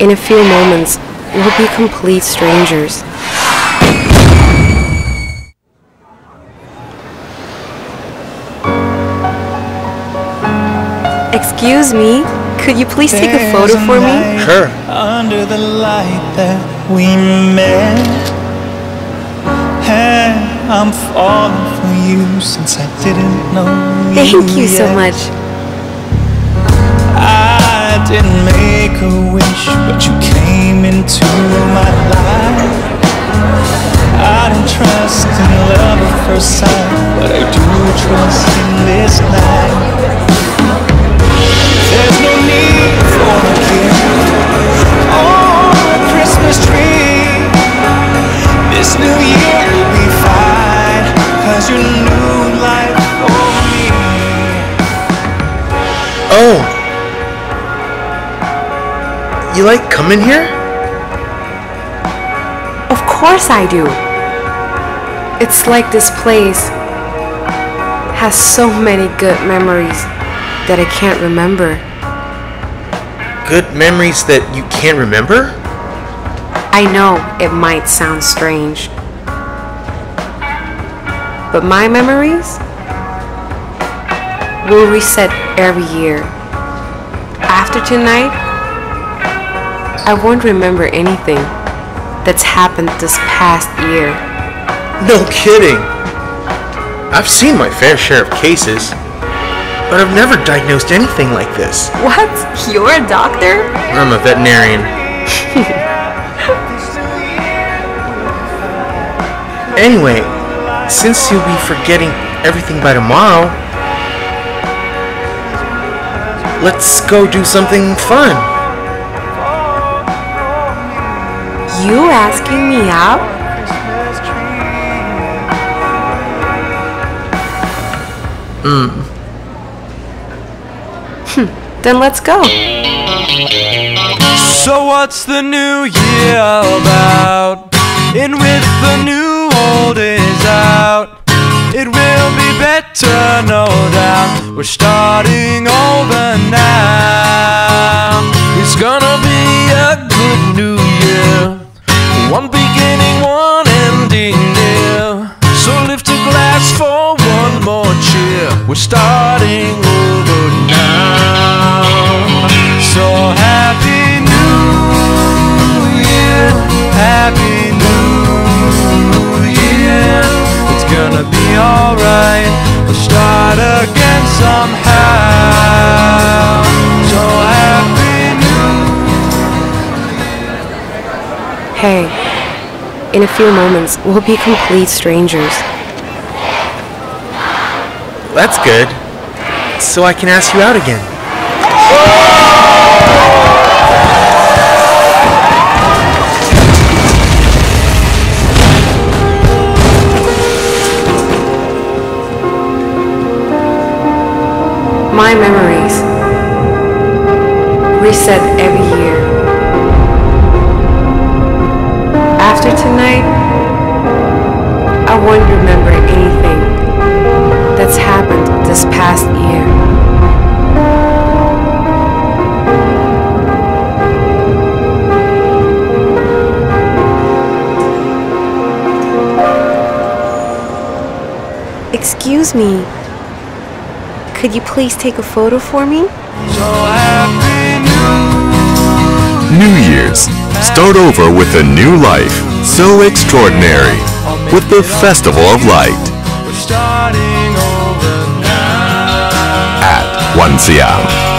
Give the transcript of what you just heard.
In a few moments, we'll be complete strangers. Excuse me, could you please take a photo for me? Sure. Under the light that we met. And I'm falling for you since I didn't know Thank you so yet. much. Didn't make a wish, but you came into my life. I didn't trust in love at first sight, but I do trust in this night. There's no need for a gift or a Christmas tree. This new year will be fine, cause you knew life for me. Oh. You like coming here? Of course I do. It's like this place has so many good memories that I can't remember. Good memories that you can't remember? I know it might sound strange, but my memories will reset every year. After tonight, I won't remember anything that's happened this past year. No kidding. I've seen my fair share of cases, but I've never diagnosed anything like this. What? You're a doctor? I'm a veterinarian. anyway, since you'll be forgetting everything by tomorrow, let's go do something fun. You asking me out? Hmm. Then let's go. So what's the new year about? In with the new old is out. It will be better, no doubt. We're starting over now. It's gonna be We're starting over now. So happy new year, happy new year. It's gonna be alright. We'll start again somehow. So happy new. Hey, in a few moments, we'll be complete strangers. That's good. So I can ask you out again. My memories reset every year. After tonight, Excuse me. Could you please take a photo for me? So happy new New Year's. Start over with a new life. So extraordinary. With the Festival of Light We're starting over now. at One Siam.